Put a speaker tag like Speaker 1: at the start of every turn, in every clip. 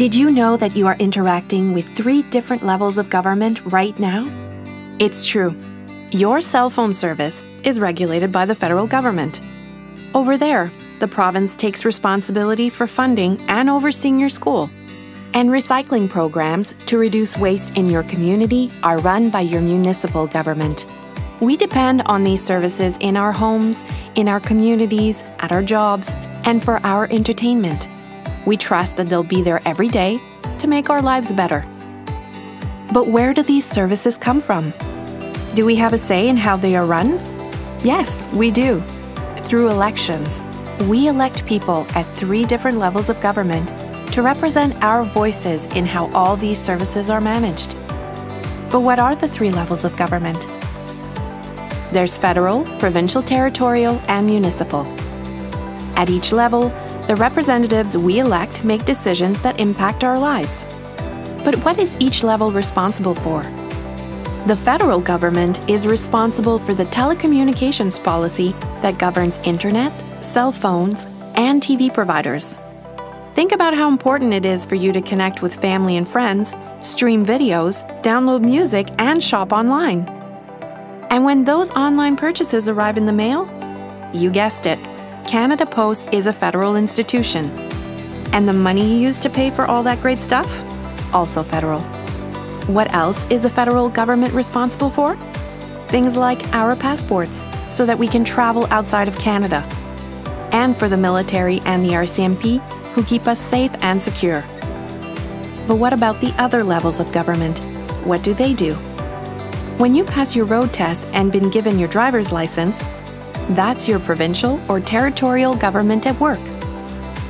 Speaker 1: Did you know that you are interacting with three different levels of government right now? It's true. Your cell phone service is regulated by the federal government. Over there, the province takes responsibility for funding and overseeing your school. And recycling programs to reduce waste in your community are run by your municipal government. We depend on these services in our homes, in our communities, at our jobs, and for our entertainment. We trust that they'll be there every day to make our lives better. But where do these services come from? Do we have a say in how they are run? Yes, we do. Through elections. We elect people at three different levels of government to represent our voices in how all these services are managed. But what are the three levels of government? There's federal, provincial territorial, and municipal. At each level, the representatives we elect make decisions that impact our lives. But what is each level responsible for? The federal government is responsible for the telecommunications policy that governs internet, cell phones, and TV providers. Think about how important it is for you to connect with family and friends, stream videos, download music, and shop online. And when those online purchases arrive in the mail, you guessed it, Canada Post is a federal institution. And the money you use to pay for all that great stuff? Also federal. What else is the federal government responsible for? Things like our passports, so that we can travel outside of Canada. And for the military and the RCMP, who keep us safe and secure. But what about the other levels of government? What do they do? When you pass your road test and been given your driver's license, that's your provincial or territorial government at work.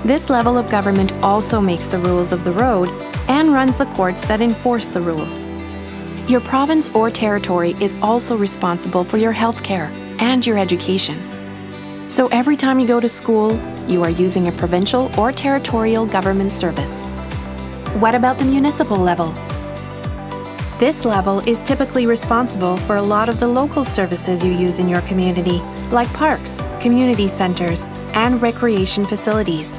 Speaker 1: This level of government also makes the rules of the road and runs the courts that enforce the rules. Your province or territory is also responsible for your health care and your education. So every time you go to school, you are using a provincial or territorial government service. What about the municipal level? This level is typically responsible for a lot of the local services you use in your community, like parks, community centers, and recreation facilities.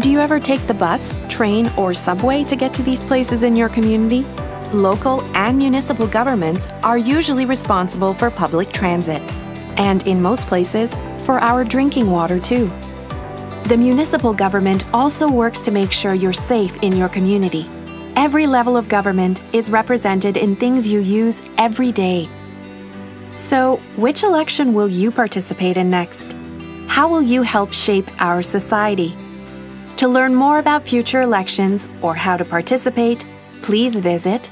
Speaker 1: Do you ever take the bus, train, or subway to get to these places in your community? Local and municipal governments are usually responsible for public transit, and in most places, for our drinking water too. The municipal government also works to make sure you're safe in your community Every level of government is represented in things you use every day. So, which election will you participate in next? How will you help shape our society? To learn more about future elections or how to participate, please visit